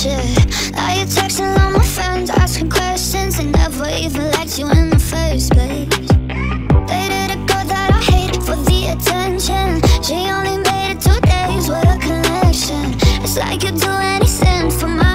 shit. Now you texting all my friends Asking questions They never even liked you in the first place? Dated a girl that I hate For the attention. She only made it two days With a connection. It's like you'd do anything for my